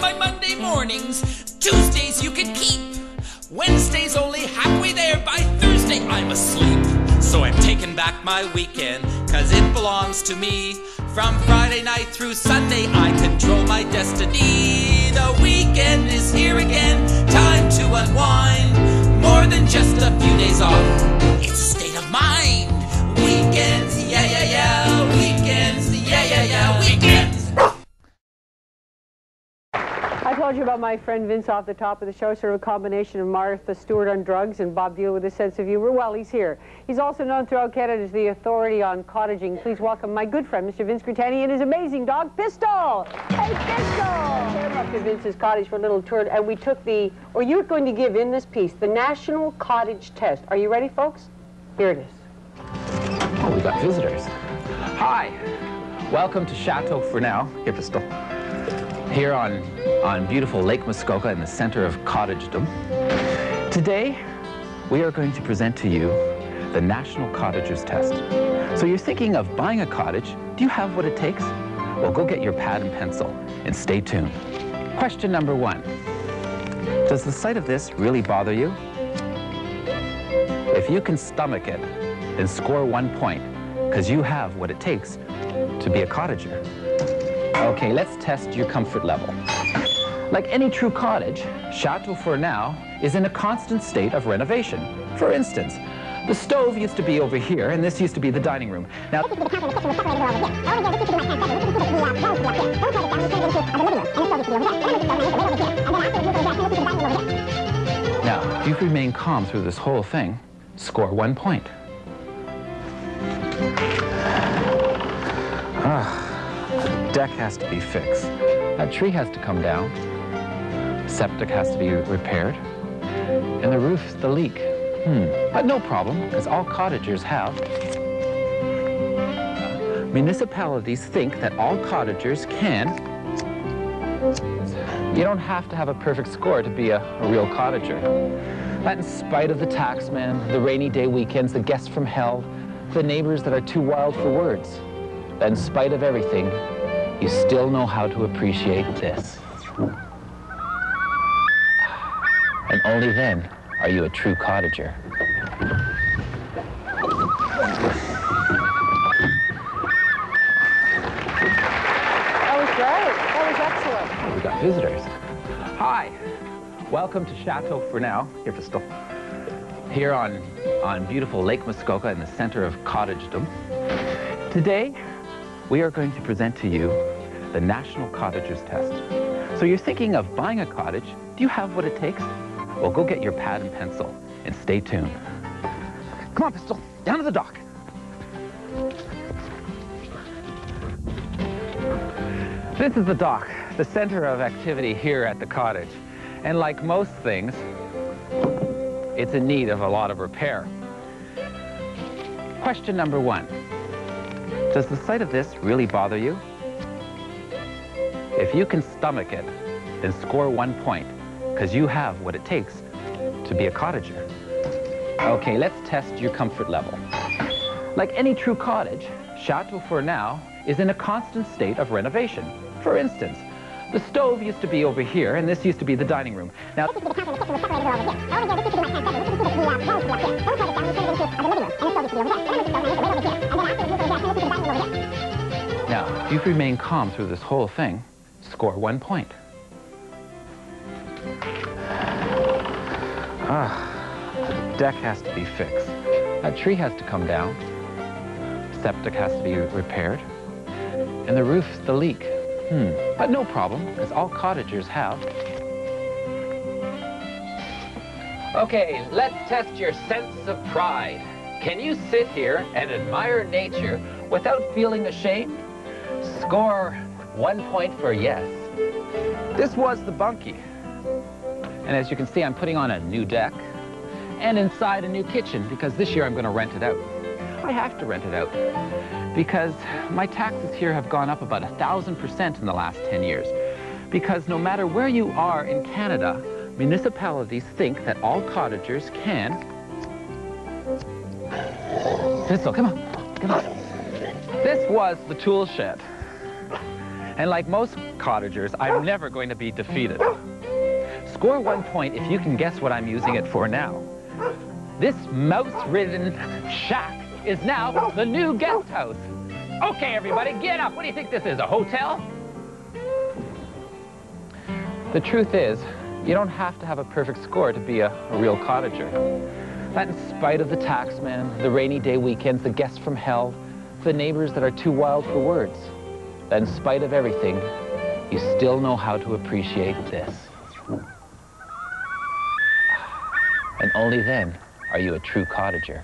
my Monday mornings. Tuesdays you can keep. Wednesday's only halfway there. By Thursday I'm asleep. So I'm taking back my weekend, cause it belongs to me. From Friday night through Sunday, I control my destiny. The weekend is here again, time to unwind. More than just a few days off, told you about my friend Vince off the top of the show, sort of a combination of Martha Stewart on drugs and Bob Deal with a sense of humor. Well, he's here. He's also known throughout Canada as the authority on cottaging. Please welcome my good friend, Mr. Vince Grittani, and his amazing dog, Pistol. Hey, Pistol! Came up to Vince's cottage for a little tour, and we took the, or you're going to give in this piece, the National Cottage Test. Are you ready, folks? Here it is. Oh, we got visitors. Hi. Welcome to Chateau Fourneau. Here, Pistol. Here on, on beautiful Lake Muskoka in the center of cottagedom. Today, we are going to present to you the National Cottagers Test. So you're thinking of buying a cottage. Do you have what it takes? Well, go get your pad and pencil and stay tuned. Question number one. Does the sight of this really bother you? If you can stomach it, then score one point, because you have what it takes to be a cottager. Okay, let's test your comfort level. Like any true cottage, Chateau Fourneau is in a constant state of renovation. For instance, the stove used to be over here, and this used to be the dining room. Now, now, if you've remained calm through this whole thing, score one point. Ah, deck has to be fixed. That tree has to come down. Septic has to be repaired. And the roof's the leak. Hmm, but no problem, because all cottagers have. Municipalities think that all cottagers can. You don't have to have a perfect score to be a, a real cottager. That in spite of the taxman, the rainy day weekends, the guests from hell, the neighbors that are too wild for words, that in spite of everything, you still know how to appreciate this. And only then are you a true cottager. That was great. That was excellent. We got visitors. Hi. Welcome to Chateau Fourneau. Here, Pistol. Here on, on beautiful Lake Muskoka in the center of cottagedom. Today, we are going to present to you the National Cottagers Test. So you're thinking of buying a cottage. Do you have what it takes? Well, go get your pad and pencil and stay tuned. Come on, Pistol. Down to the dock. This is the dock, the center of activity here at the cottage. And like most things, it's in need of a lot of repair. Question number one. Does the sight of this really bother you? If you can stomach it, then score one point, because you have what it takes to be a cottager. Okay, let's test your comfort level. Like any true cottage, Chateau Fourneau is in a constant state of renovation. For instance, the stove used to be over here, and this used to be the dining room. Now, if you've remained calm through this whole thing, score one point. Ah, the deck has to be fixed. That tree has to come down. Septic has to be repaired. And the roof's the leak. Hmm, but no problem, as all cottagers have. Okay, let's test your sense of pride. Can you sit here and admire nature without feeling ashamed? Score one point for yes. This was the bunkie. And as you can see, I'm putting on a new deck and inside a new kitchen because this year I'm going to rent it out. I have to rent it out because my taxes here have gone up about a thousand percent in the last 10 years. Because no matter where you are in Canada, municipalities think that all cottagers can. Pistol, come on, come on. This was the tool shed. And like most cottagers, I'm never going to be defeated. Score one point if you can guess what I'm using it for now. This mouse-ridden shack is now the new guest house. Okay, everybody, get up. What do you think this is, a hotel? The truth is, you don't have to have a perfect score to be a, a real cottager. That in spite of the taxman, the rainy day weekends, the guests from hell, the neighbors that are too wild for words, that in spite of everything, you still know how to appreciate this. And only then are you a true cottager.